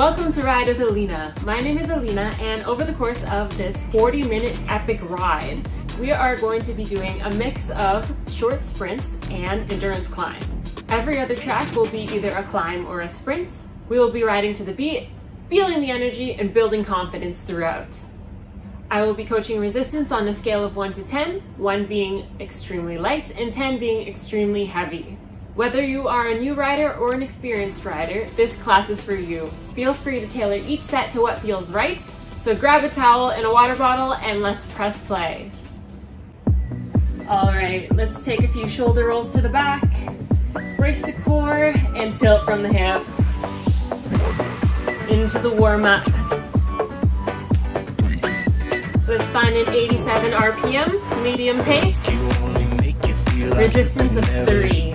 Welcome to Ride with Alina. My name is Alina and over the course of this 40 minute epic ride, we are going to be doing a mix of short sprints and endurance climbs. Every other track will be either a climb or a sprint. We will be riding to the beat, feeling the energy and building confidence throughout. I will be coaching resistance on a scale of 1 to 10, 1 being extremely light and 10 being extremely heavy. Whether you are a new rider or an experienced rider, this class is for you. Feel free to tailor each set to what feels right, so grab a towel and a water bottle and let's press play. All right, let's take a few shoulder rolls to the back, brace the core, and tilt from the hip. Into the warm up. Let's find an 87 RPM, medium pace. Resistance of three.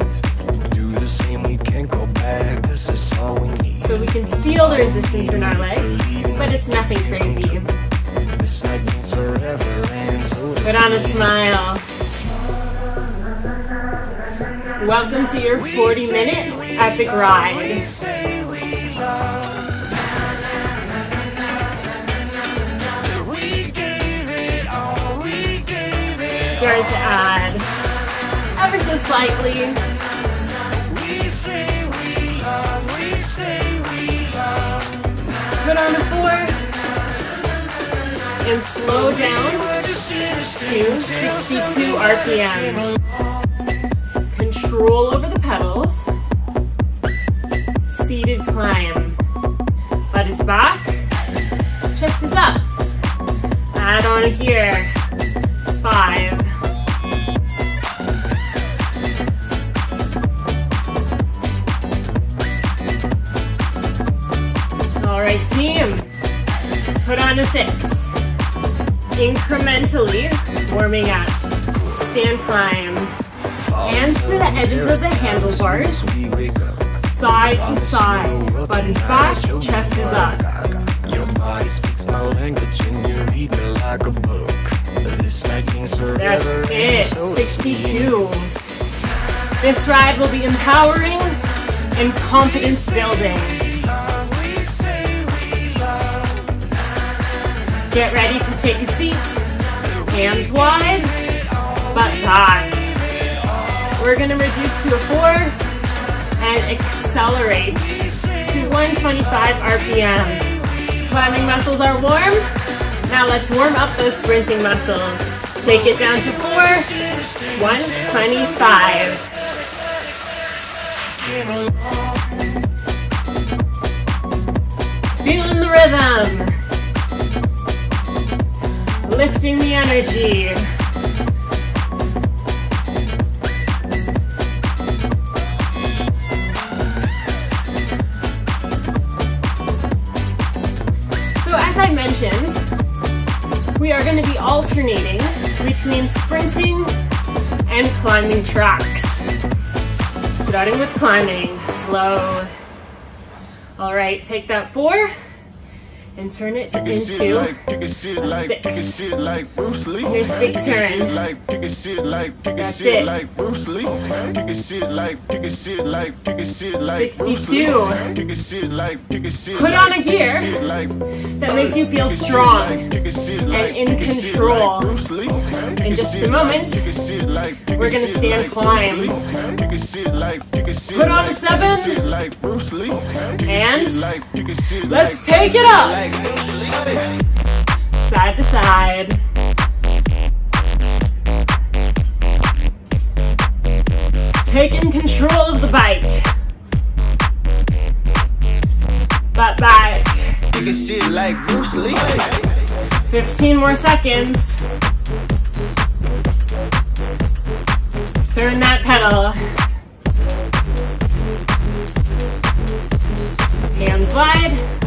So we can feel the resistance in our legs, but it's nothing crazy. Put on a smile. Welcome to your 40 minute epic ride. Start to add ever so slightly Put on a four and slow down to 62 RPM. Control over the pedals. Seated climb. Butt is back. Chest is up. Add on gear. Five. Incrementally warming up. Stand climb. Hands to the edges of the handlebars. Side to side. Butt is back, chest is up. Your body speaks my language and you read me like a book. This night means forever. That's it. 62. This ride will be empowering and confidence building. Get ready to take a seat. Hands wide, butt back. We're gonna reduce to a four and accelerate to 125 RPM. Climbing muscles are warm. Now let's warm up those sprinting muscles. Take it down to four, 125. Feeling the rhythm lifting the energy. So as I mentioned, we are going to be alternating between sprinting and climbing tracks. Starting with climbing, slow. All right, take that four and turn it into six. Here's big turn. That's it. 62. Put on a gear that makes you feel strong and in control. In just a moment, we're gonna stand climb. Put on a seven. And let's take it up. Side to side. Taking control of the bike. Butt back. 15 more seconds. Turn that pedal. Hands wide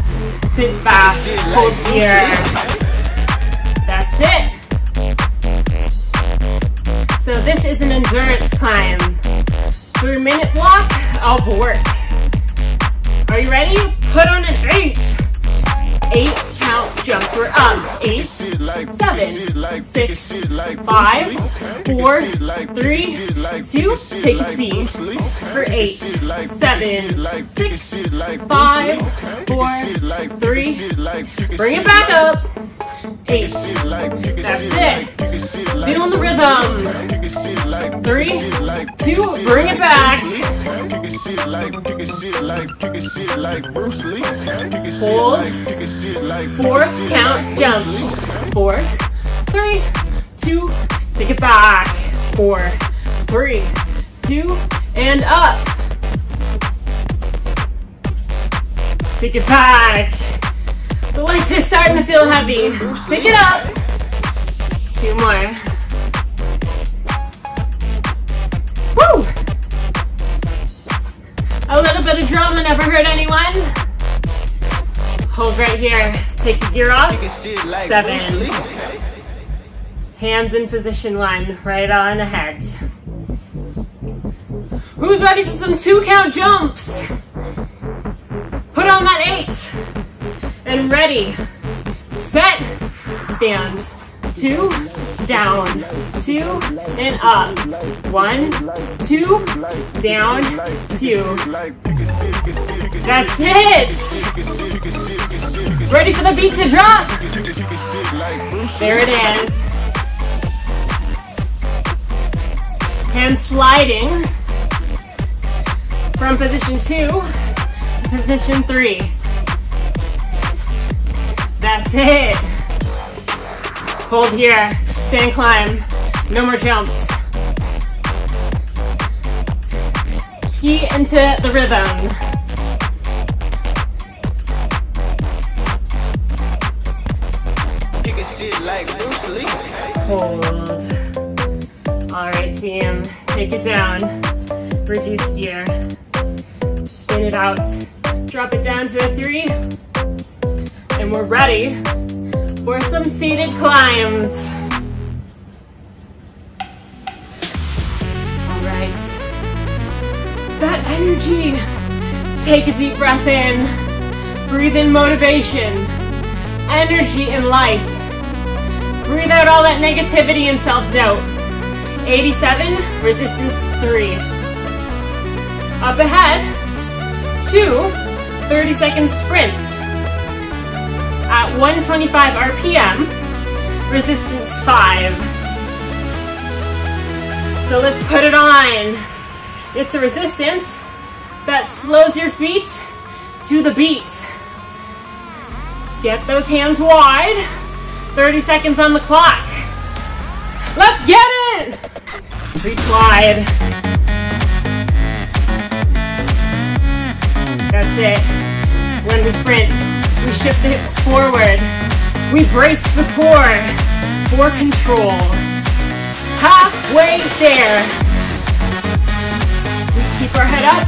sit back, hold here. That's it. So this is an endurance climb. Three minute block of work. Are you ready? Put on an eight. Eight jumps. We're up. Eight, seven, six, five, four, three, two, take a seat. For eight, seven, six, five, four, three, bring it back up. Eight. That's it. Feel the rhythm. Three, two, bring it back. Hold. Four, count, jumps. Four, three, two, take it back. Four, three, two, and up. Take it back. The legs are starting to feel heavy. Pick it up. Two more. Woo! A little bit of drama never hurt anyone. Hold right here. Take your gear off. Seven. Hands in position one, right on ahead. Who's ready for some two count jumps? Put on that eight and ready, set, stand. Two, down, two, and up. One, two, down, two. That's it! Ready for the beat to drop? There it is. Hands sliding from position two to position three. That's it. Hold here, stand climb. No more jumps. Key into the rhythm. Hold. All right, team, take it down. Reduce gear. Spin it out. Drop it down to a three and we're ready for some seated climbs. All right. That energy. Take a deep breath in. Breathe in motivation, energy and life. Breathe out all that negativity and self-doubt. 87, resistance three. Up ahead, two 30 second sprints at 125 RPM, resistance 5. So let's put it on. It's a resistance that slows your feet to the beat. Get those hands wide. 30 seconds on the clock. Let's get it! Reach wide. That's it. When we sprint, we shift the hips forward. We brace the core for control. Halfway there. We keep our head up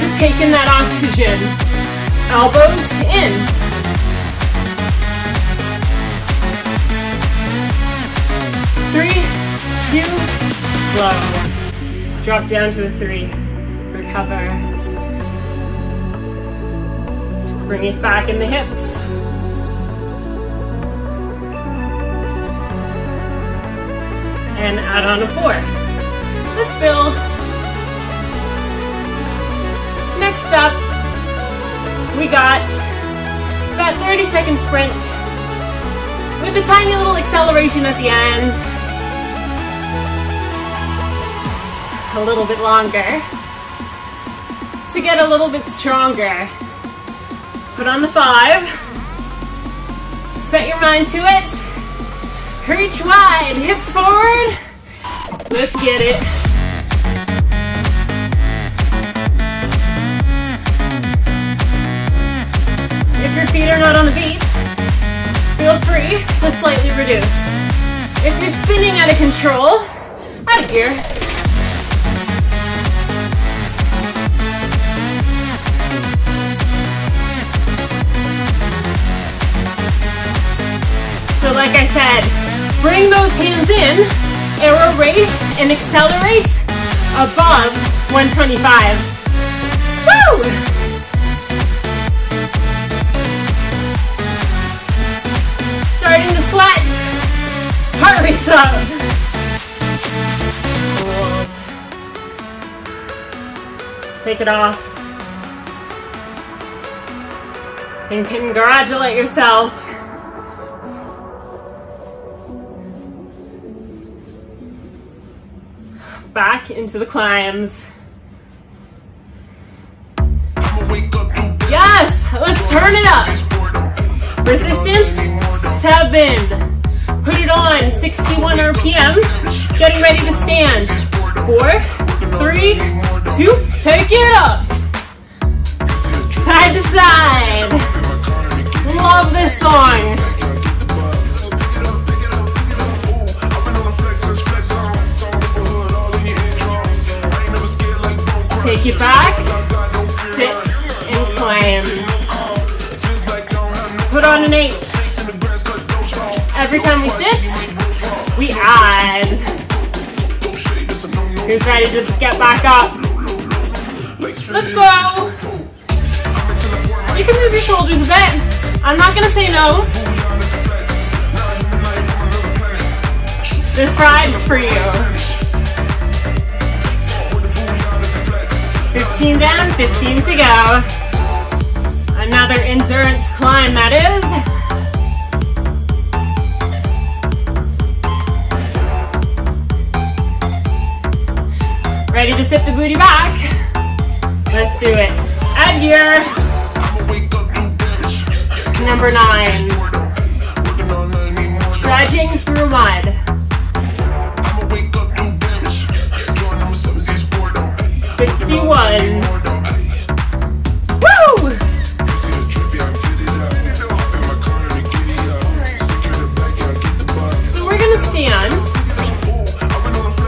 to take in that oxygen. Elbows in. Three, two, slow. Drop down to a three. Recover. Bring it back in the hips. And add on a four. Let's build. Next up, we got that 30 second sprint with a tiny little acceleration at the end. A little bit longer to get a little bit stronger. Put on the five. Set your mind to it. Reach wide, hips forward. Let's get it. If your feet are not on the beat, feel free to slightly reduce. If you're spinning out of control, out of gear, like I said, bring those hands in, arrow race, and accelerate above 125. Woo! Starting to sweat. up. Take it off. And congratulate yourself. Back into the climbs. Yes, let's turn it up. Resistance, seven. Put it on, 61 RPM. Getting ready to stand. Four, three, two, take it up. Side to side. Love this song. Take it back, sit and climb. Put on an eight. Every time we sit, we add. Who's ready to get back up? Let's go. You can move your shoulders a bit. I'm not gonna say no. This ride's for you. 15 down, 15 to go. Another endurance climb, that is. Ready to sit the booty back? Let's do it. Add gear. Number nine. Trudging through mud. 61. Woo! So we're gonna stand,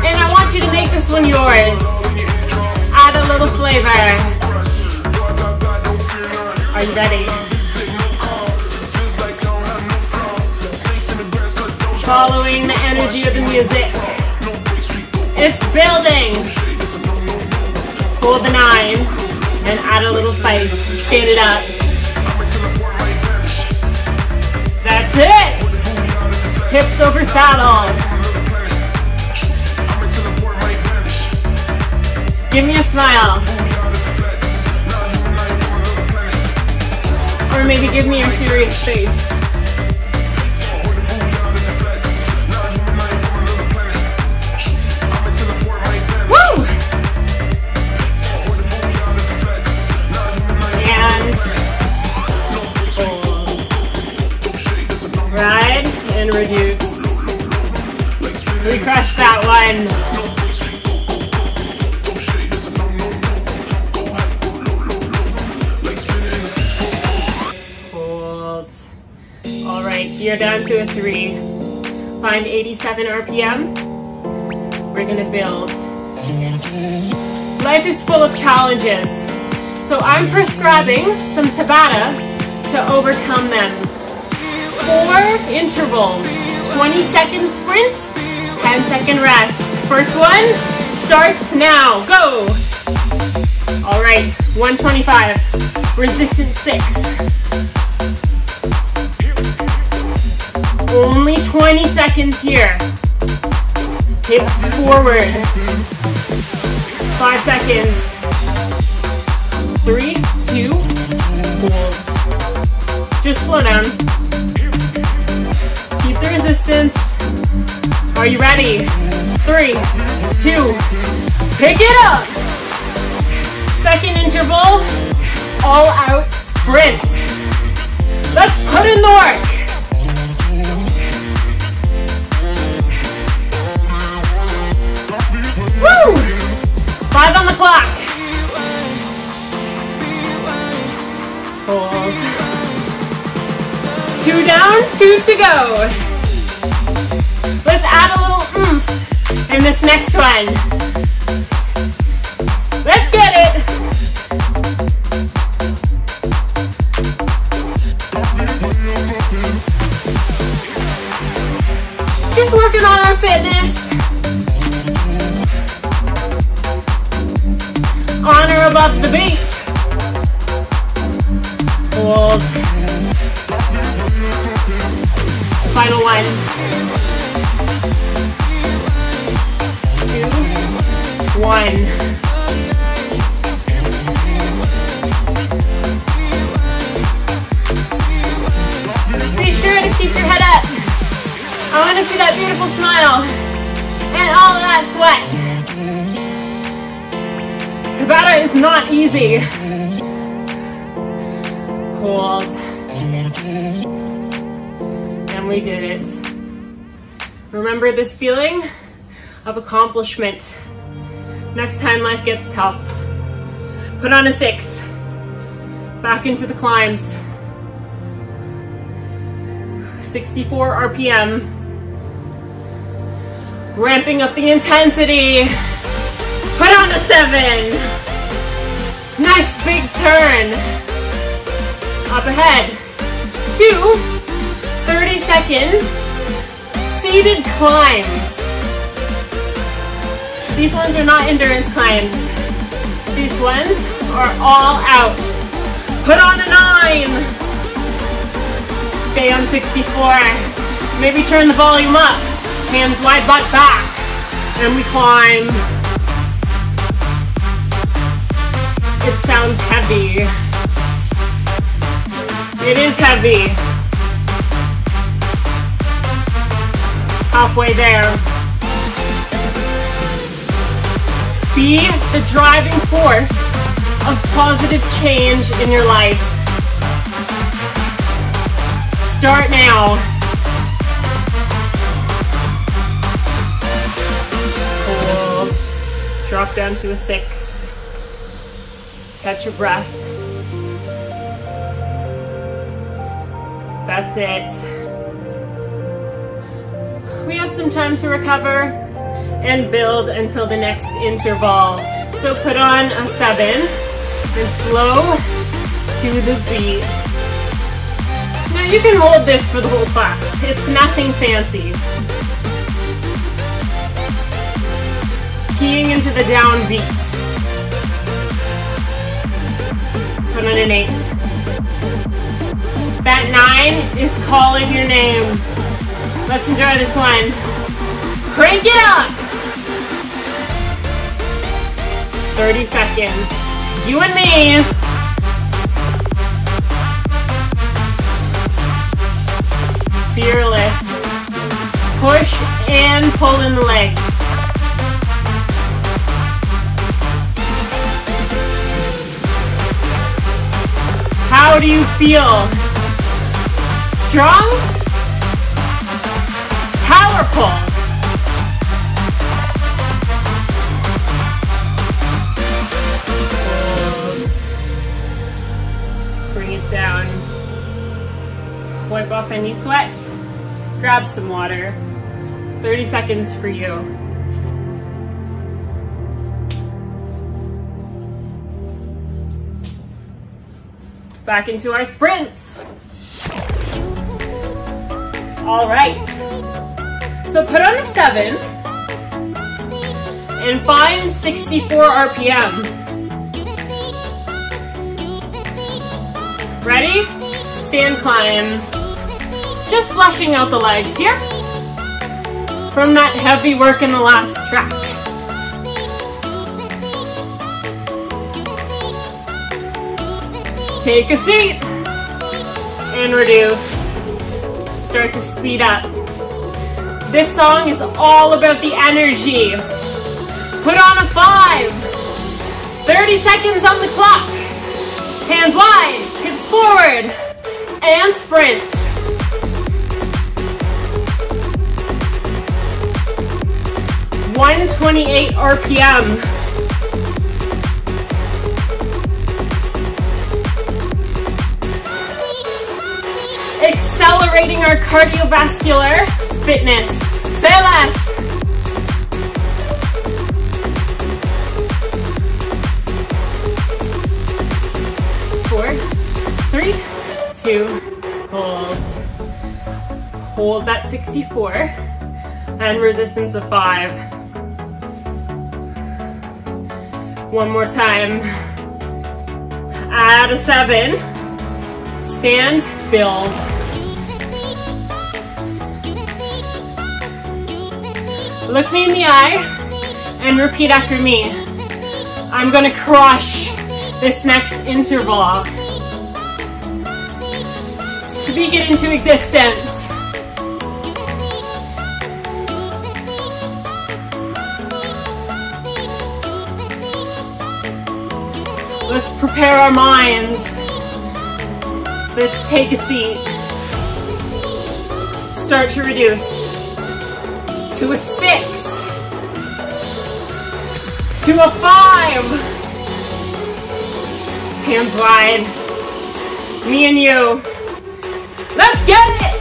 and I want you to make this one yours. Add a little flavor. Are you ready? Following the energy of the music. It's building hold the nine, and add a little spice. Stand it up. That's it. Hips over saddle. Give me a smile. Or maybe give me a serious face. And reduce. We crushed that one. Hold. All right, you're down to a three. Find 87 RPM. We're gonna build. Life is full of challenges. So I'm prescribing some Tabata to overcome them four intervals. 20 second sprint, 10 second rest. First one starts now. Go. All right, 125. Resistance six. Only 20 seconds here. Hips forward. Five seconds. Three, two, hold. Just slow down the resistance. Are you ready? Three, two, pick it up. Second interval, all out sprints. Let's put in the work. Woo! Five on the clock. Hold. Two down, two to go. Let's add a little oomph in this next one. Let's get it. Just working on our fitness. Honor above the beat. Hold. Final one. One. Be sure to keep your head up. I want to see that beautiful smile and all that sweat. Tabata is not easy. Hold. And we did it. Remember this feeling of accomplishment. Next time life gets tough, put on a six. Back into the climbs. 64 RPM. Ramping up the intensity. Put on a seven. Nice big turn. Up ahead. Two 30 second seated climbs. These ones are not endurance climbs. These ones are all out. Put on a nine. Stay on 64. Maybe turn the volume up. Hands wide butt back. And we climb. It sounds heavy. It is heavy. Halfway there. Be the driving force of positive change in your life. Start now. Hold. Drop down to a six. Catch your breath. That's it. We have some time to recover and build until the next interval. So put on a seven and slow to the beat. Now you can hold this for the whole class. It's nothing fancy. Keying into the down beat. Put on an eight. That nine is calling your name. Let's enjoy this one. Crank it up! 30 seconds. You and me. Fearless. Push and pull in the legs. How do you feel? Strong? Powerful. Wipe off any sweat, grab some water. 30 seconds for you. Back into our sprints. All right. So put on a seven and find 64 RPM. Ready? Stand climb. Just fleshing out the legs here. From that heavy work in the last track. Take a seat and reduce. Start to speed up. This song is all about the energy. Put on a five. 30 seconds on the clock. Hands wide, hips forward, and sprint. 128 RPM. Accelerating our cardiovascular fitness. Say less. Four, three, two, hold. Hold that 64 and resistance of five. One more time. Add a seven. Stand, build. Look me in the eye and repeat after me. I'm gonna crush this next interval. Speak it into existence. Prepare our minds. Let's take a seat. Start to reduce to a six, to a five. Hands wide. Me and you. Let's get it!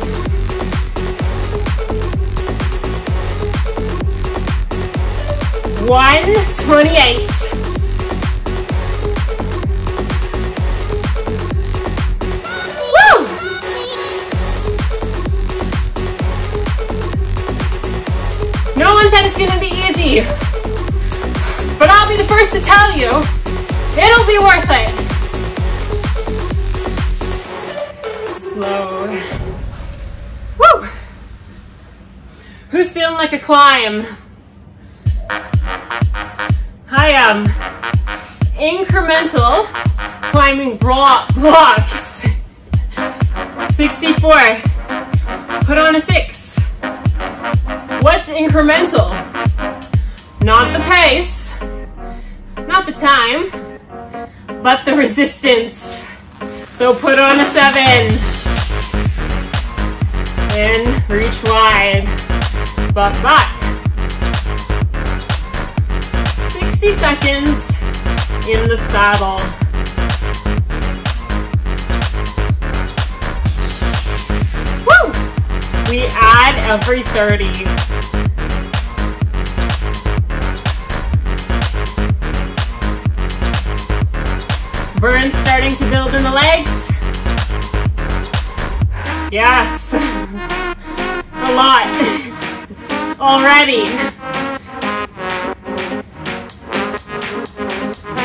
One twenty-eight. Said it's gonna be easy, but I'll be the first to tell you, it'll be worth it. Slow. Woo! Who's feeling like a climb? I am incremental climbing blo blocks. 64. Put on a six. Incremental? Not the pace, not the time, but the resistance. So put on a seven. And reach wide. Butt back. 60 seconds in the saddle. Woo! We add every 30. Burn starting to build in the legs. Yes. A lot. Already.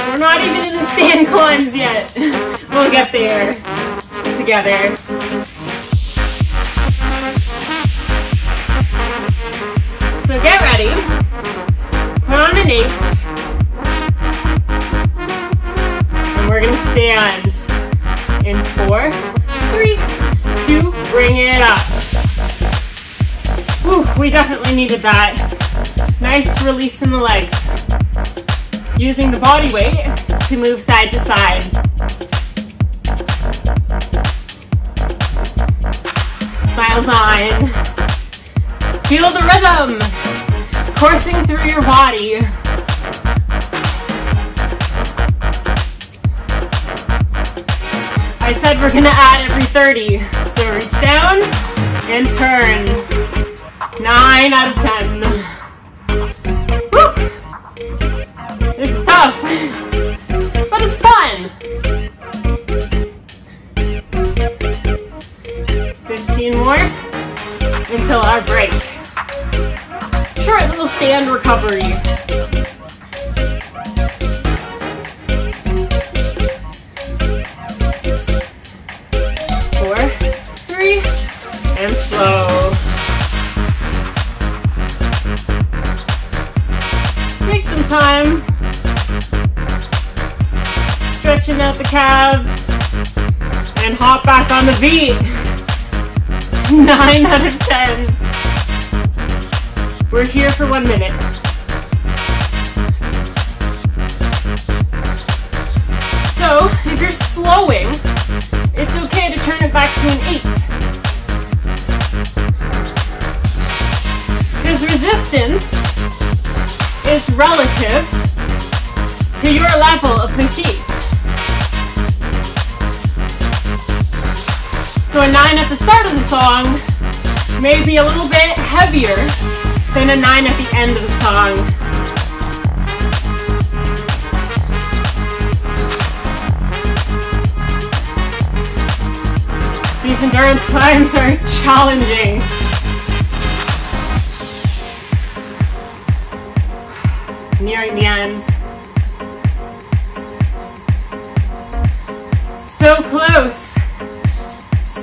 We're not even in the stand climbs yet. We'll get there together. So get ready. Put on an eight. Four, three, two, bring it up. Whew, we definitely needed that. Nice release in the legs using the body weight to move side to side. Smiles on. Feel the rhythm coursing through your body. I said we're gonna add every 30. So reach down and turn. Nine out of 10. Woo! This is tough, but it's fun. 15 more until our break. Short little stand recovery. Out the calves and hop back on the beat. Nine out of 10. We're here for one minute. So, if you're slowing, it's okay to turn it back to an eight. Because resistance is relative to your level of fatigue. So a nine at the start of the song may be a little bit heavier than a nine at the end of the song. These endurance climbs are challenging. Nearing the end. So close.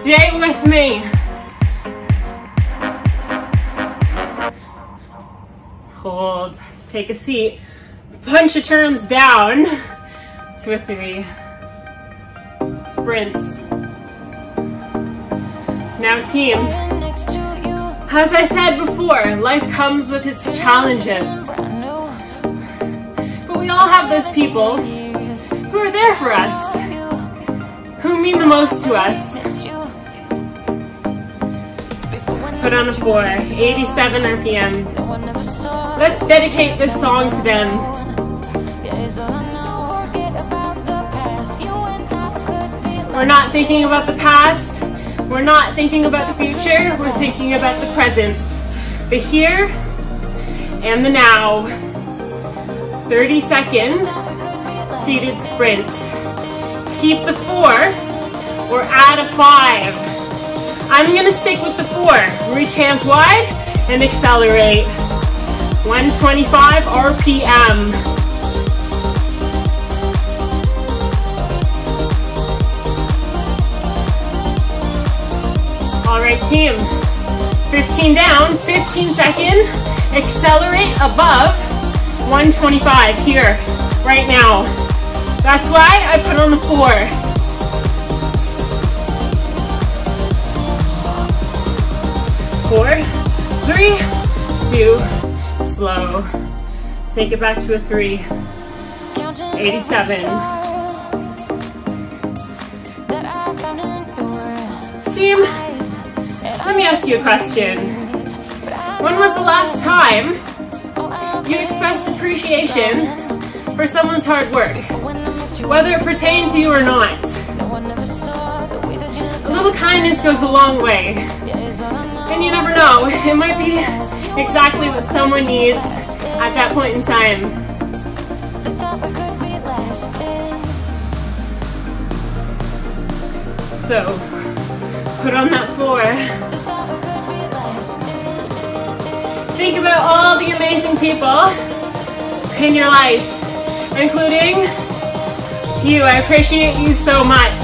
Stay with me. Hold. take a seat, punch your turns down to a three. Sprints. Now team. As I said before, life comes with its challenges. But we all have those people who are there for us, who mean the most to us. Put on a four, 87 RPM. Let's dedicate this song to them. We're not thinking about the past, we're not thinking about the future, we're thinking about the present. The here and the now. 30 seconds, seated sprint. Keep the four or add a five. I'm gonna stick with the four. Reach hands wide and accelerate. 125 RPM. All right, team. 15 down, 15 second. Accelerate above 125 here, right now. That's why I put on the four. Four, three, two, slow. Take it back to a three. 87. Team, let me ask you a question. When was the last time you expressed appreciation for someone's hard work, whether it pertains to you or not? A little kindness goes a long way. And you never know, it might be exactly what someone needs at that point in time. So, put on that floor. Think about all the amazing people in your life, including you. I appreciate you so much.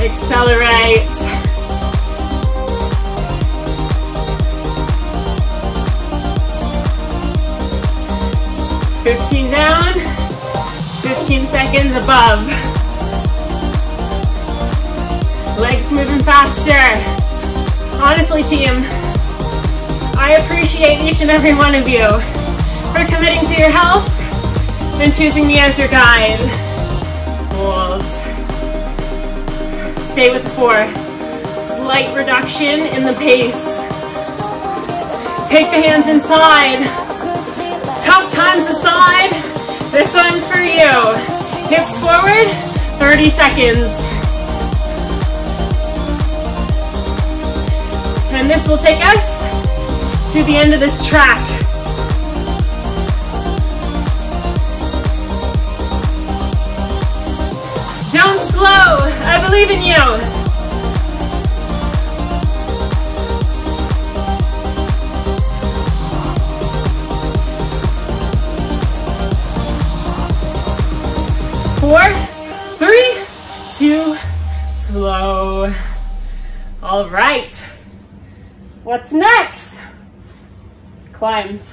Accelerate. 15 down, 15 seconds above. Legs moving faster. Honestly, team, I appreciate each and every one of you for committing to your health and choosing me as your guide. Hold. Stay with the four. Slight reduction in the pace. Take the hands inside this one's for you. Hips forward, 30 seconds. And this will take us to the end of this track. Don't slow, I believe in you. What's next? Climbs.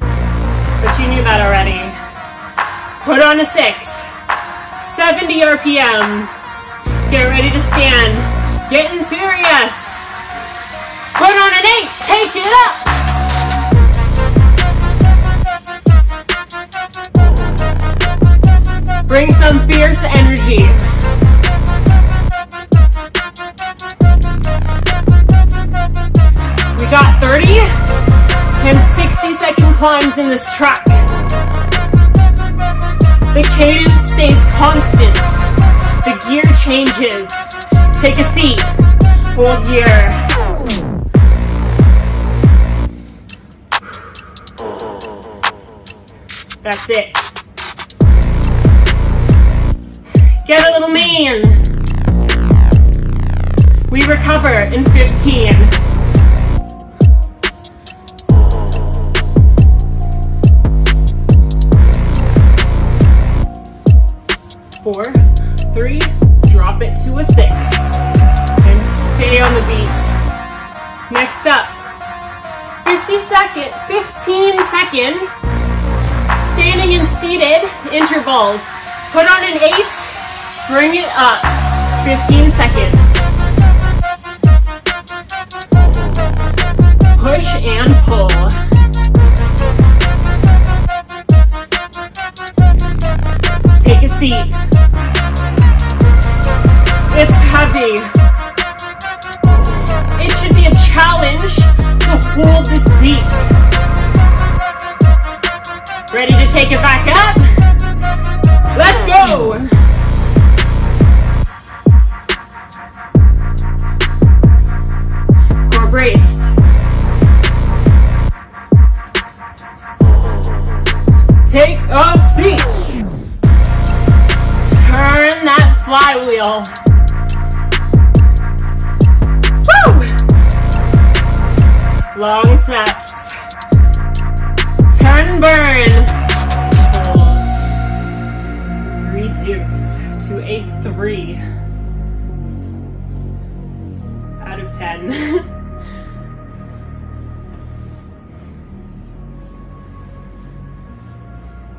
But you knew that already. Put on a six. 70 RPM. Get ready to stand. Getting serious. Put on an eight. Take it up. Bring some fierce energy. We got 30 and 60 second climbs in this track. The cadence stays constant. The gear changes. Take a seat. Hold gear. That's it. Get a little mean. We recover in 15. Four, three, drop it to a six. And stay on the beat. Next up, 50 second, 15 second standing and seated intervals. Put on an eight, bring it up, 15 seconds. Push and pull. Take a seat. It's heavy. It should be a challenge to hold this beat. Ready to take it back up? Let's go! Turn burn. Reduce to a three out of 10.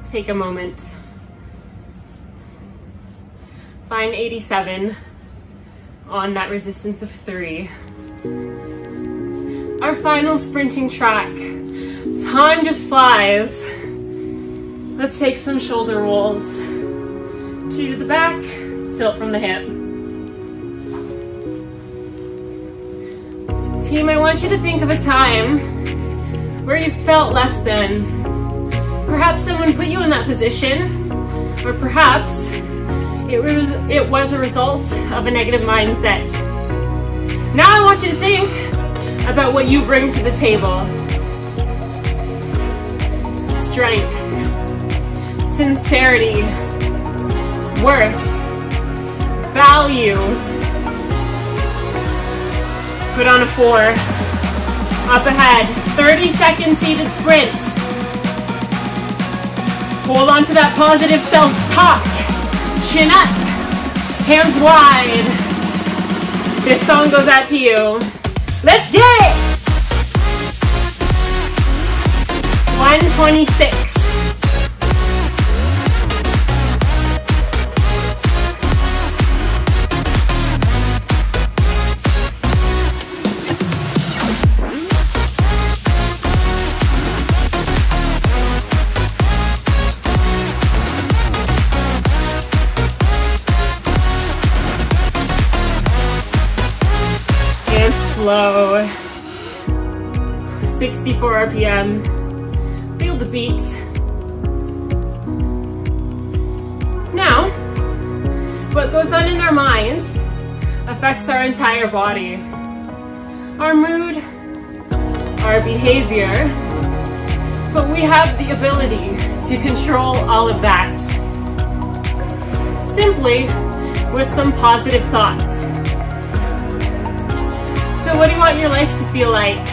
Take a moment. Find 87 on that resistance of three. Our final sprinting track. Time just flies. Let's take some shoulder rolls. Two to the back, tilt from the hip. Team, I want you to think of a time where you felt less than. Perhaps someone put you in that position, or perhaps it was, it was a result of a negative mindset. Now I want you to think about what you bring to the table. Strength, sincerity, worth, value. Put on a four. Up ahead, 30 second seated sprint. Hold on to that positive self-talk. Chin up, hands wide. This song goes out to you. Let's get it! 126. RPM. Feel the beat. Now, what goes on in our mind affects our entire body. Our mood, our behavior, but we have the ability to control all of that simply with some positive thoughts. So what do you want your life to feel like?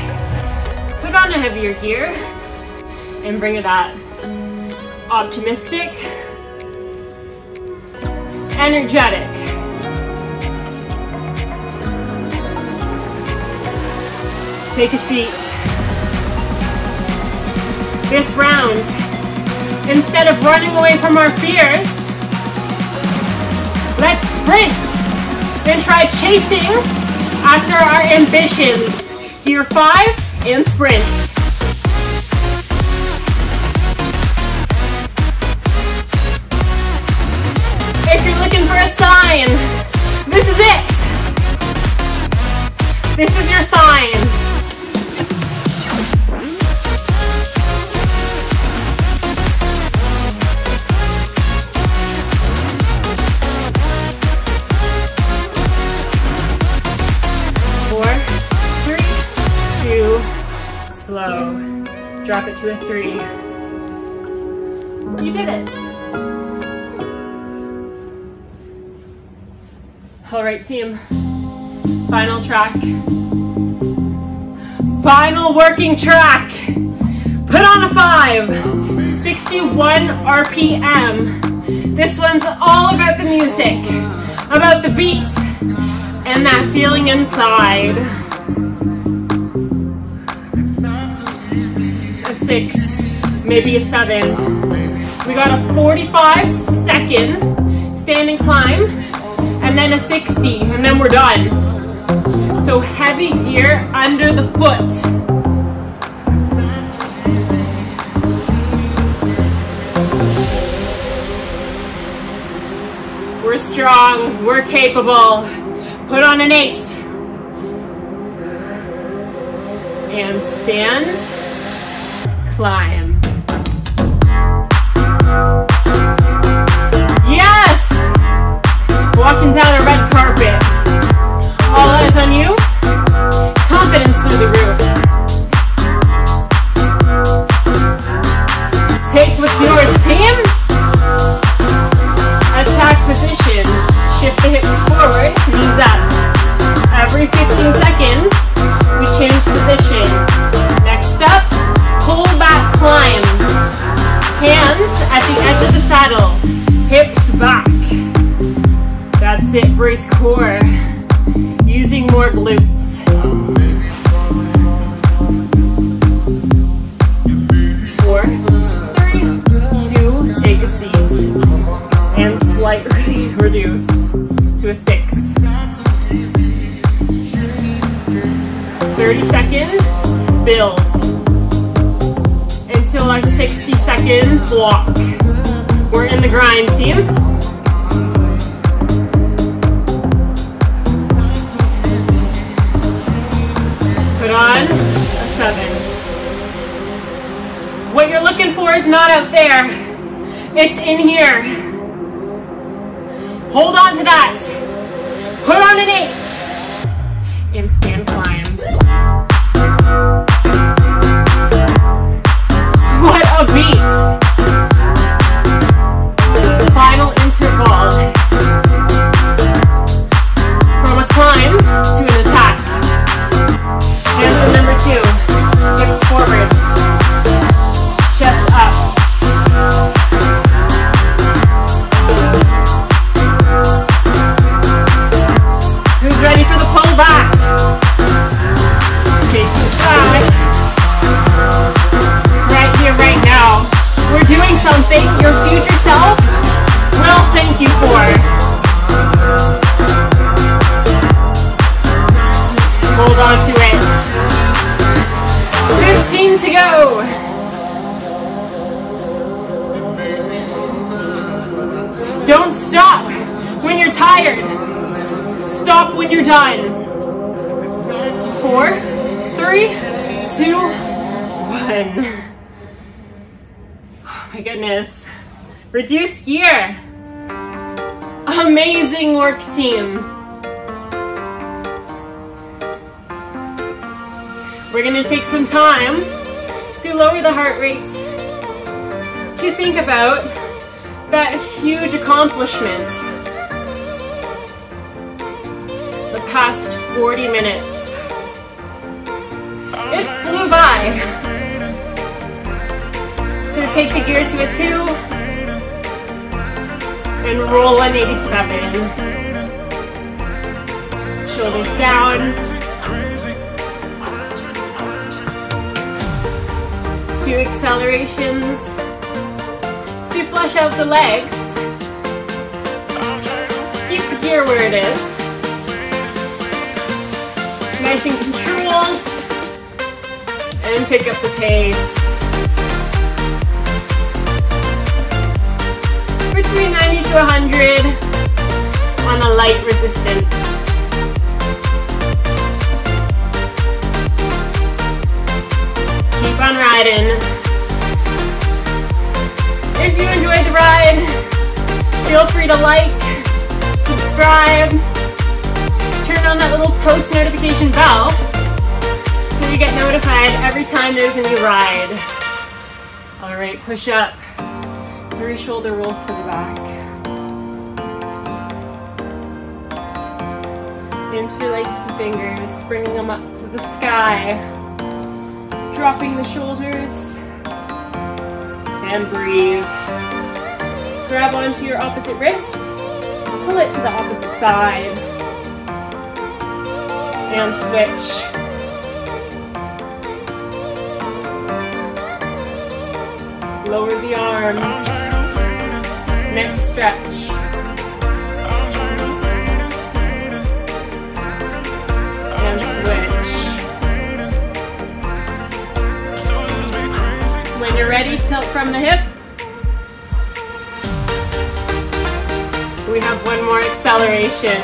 Put on a heavier gear and bring it up. Optimistic, energetic. Take a seat. This round, instead of running away from our fears, let's sprint and try chasing after our ambitions. Year five and sprint. If you're looking for a sign, this is it. This is your sign. Drop it to a three. You did it. All right, team. Final track. Final working track. Put on a five. 61 RPM. This one's all about the music, about the beat, and that feeling inside. Six, maybe a seven. We got a 45 second standing climb and then a 60 and then we're done. So heavy gear under the foot. We're strong, we're capable. Put on an eight. And stand, climb. Yes! Walking down a red carpet. All eyes on you. Confidence through the roof. Take what's yours, team. Attack position. Shift the hips forward, knees up. Every 15 seconds, we change position. Next up, climb. Hands at the edge of the saddle. Hips back. That's it, brace core. Using more glutes. Four, three, two, take a seat. And slightly reduce to a six. 30 second, build. Our 60 second block. We're in the grind, team. Put on a seven. What you're looking for is not out there. It's in here. Hold on to that. Put on an eight. Something your future self will thank you for. Hold on to it. 15 to go. Don't stop when you're tired. Stop when you're done. Four, three, two, one. My goodness. Reduce gear. Amazing work, team. We're gonna take some time to lower the heart rate, to think about that huge accomplishment. The past 40 minutes. Take the gear to a two and roll an 87. Shoulders down. Two accelerations to flush out the legs. Keep the gear where it is. Nice and controlled. And pick up the pace. Between 90 to 100 on a light resistance. Keep on riding. If you enjoyed the ride, feel free to like, subscribe, turn on that little post notification bell so you get notified every time there's a new ride. All right, push up. Three shoulder rolls to the back. Interlace the fingers, bringing them up to the sky. Dropping the shoulders. And breathe. Grab onto your opposite wrist. Pull it to the opposite side. And switch. lower the arms. Next stretch. And switch. When you're ready, tilt from the hip. We have one more acceleration.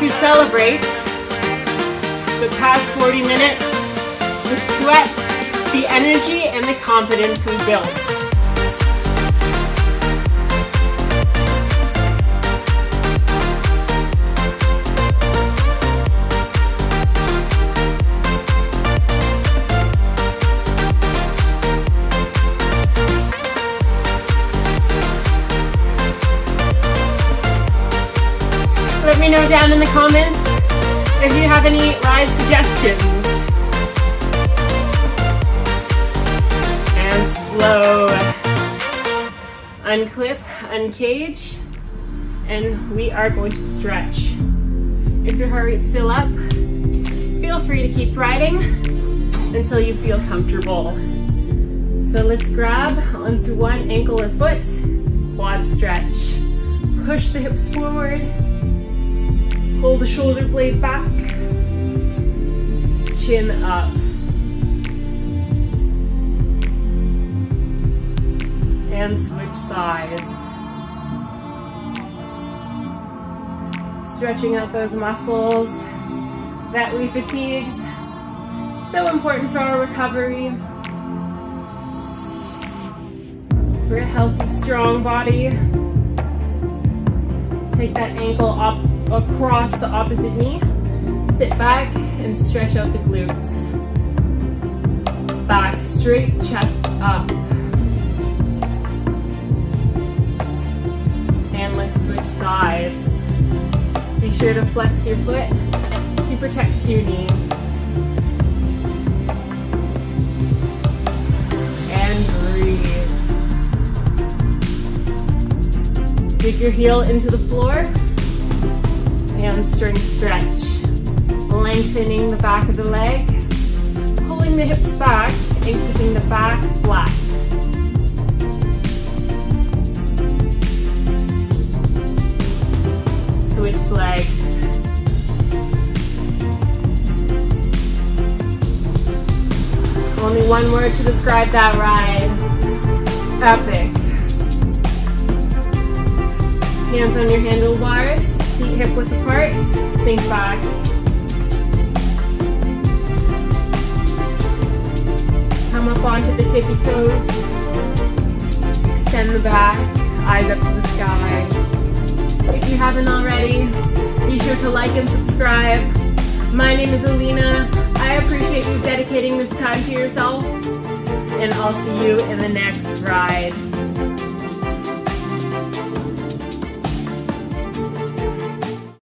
To celebrate the past 40 minutes, the sweat, the energy, and the confidence we built. Me know down in the comments if you have any ride suggestions. And slow. Unclip, uncage, and we are going to stretch. If your heart rate's still up, feel free to keep riding until you feel comfortable. So let's grab onto one ankle or foot, quad stretch. Push the hips forward, Pull the shoulder blade back, chin up. And switch sides. Stretching out those muscles that we fatigued. So important for our recovery. For a healthy, strong body. Take that ankle up across the opposite knee. Sit back and stretch out the glutes. Back straight, chest up. And let's switch sides. Be sure to flex your foot to protect your knee. And breathe. Dig your heel into the floor hamstring stretch. Lengthening the back of the leg, pulling the hips back and keeping the back flat. Switch legs. Only one word to describe that ride. Epic. Hands on your handlebars feet hip width apart, sink back. Come up onto the tippy toes, extend the back, eyes up to the sky. If you haven't already, be sure to like and subscribe. My name is Alina. I appreciate you dedicating this time to yourself, and I'll see you in the next ride.